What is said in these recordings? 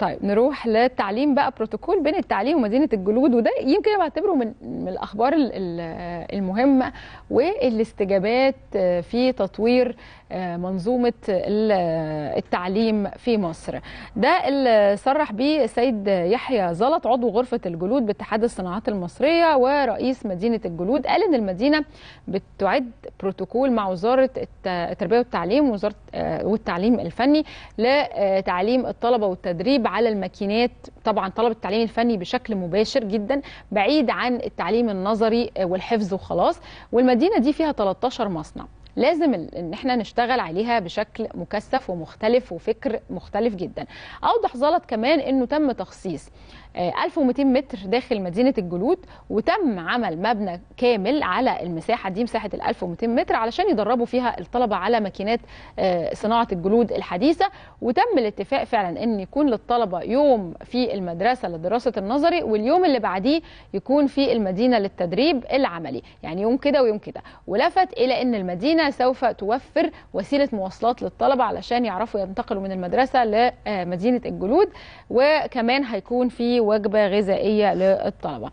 طيب نروح للتعليم بقى بروتوكول بين التعليم ومدينة الجلود وده يمكن أنا بعتبره من من الأخبار ال- ال- المهمة والاستجابات في تطوير منظومة ال- التعليم في مصر. ده اللي صرح به السيد يحيى زلط عضو غرفة الجلود باتحاد الصناعات المصرية ورئيس مدينة الجلود. قال إن المدينة بتعد بروتوكول مع وزارة الت- التربية والتعليم ووزاره آه، والتعليم الفني لتعليم الطلبة والتدريب على الماكينات طبعا طلب التعليم الفني بشكل مباشر جدا بعيد عن التعليم النظري والحفظ وخلاص. والمدينة دي فيها 13 مصنع. لازم إن إحنا نشتغل عليها بشكل مكثف ومختلف وفكر مختلف جدا. أوضح زلط كمان إنه تم تخصيص 1200 متر داخل مدينة الجلود وتم عمل مبنى كامل على المساحة دي مساحة ال 1200 متر علشان يدربوا فيها الطلبة على ماكينات آه، صناعة الجلود الحديثة. وتم الاتفاق فعلا إن يكون للطلبة يوم في المدرسة لدراسة النظري واليوم اللي بعديه يكون في المدينة للتدريب العملي. يعني يوم كده ويوم كده. ولفت إلى إن المدينة سوف توفر وسيلة مواصلات للطلبة علشان يعرفوا ينتقلوا من المدرسة لمدينة الجلود. وكمان هيكون في وجبة غذائية للطلبة.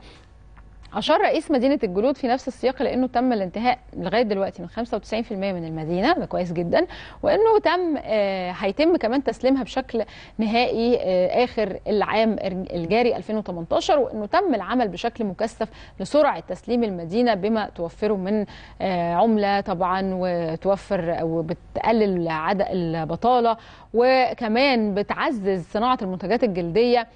أشار رئيس مدينة الجلود في نفس السياق لأنه تم الانتهاء لغاية دلوقتي من 95% من المدينة ده كويس جدا وأنه تم آه، هيتم كمان تسليمها بشكل نهائي آه، آخر العام الجاري 2018 وأنه تم العمل بشكل مكثف لسرعة تسليم المدينة بما توفره من آه، عملة طبعا وتوفر وبتقلل عدد البطالة وكمان بتعزز صناعة المنتجات الجلدية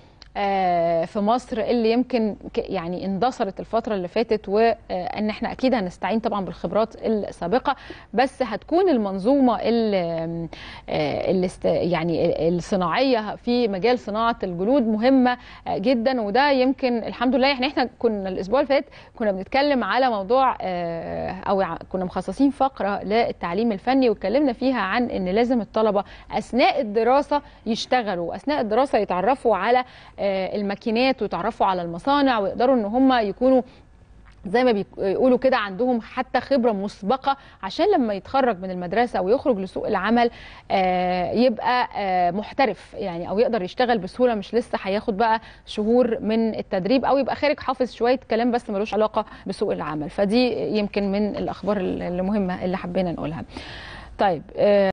في مصر اللي يمكن يعني اندثرت الفترة اللي فاتت وان إحنا أكيد هنستعين طبعا بالخبرات السابقة بس هتكون المنظومة اللي است- يعني الصناعية في مجال صناعة الجلود مهمة آه، جدا وده يمكن الحمد لله يعني إحنا كنا الأسبوع اللي فات كنا بنتكلم على موضوع آه، أو كنا مخصصين فقرة للتعليم الفني واتكلمنا فيها عن إن لازم الطلبة أثناء الدراسة يشتغلوا أثناء الدراسة يتعرفوا على آه، الماكينات ويتعرفوا على المصانع ويقدروا إن هم يكونوا زي ما بيقولوا كده عندهم حتى خبرة مسبقة عشان لما يتخرج من المدرسة ويخرج لسوق العمل آه، يبقى آه، محترف يعني أو يقدر يشتغل بسهولة مش لسه هياخد بقى شهور من التدريب أو يبقى خارج حافظ شوية كلام بس ملوش علاقة بسوق العمل. فدي يمكن من الأخبار المهمة اللي حبينا نقولها. طيب آه،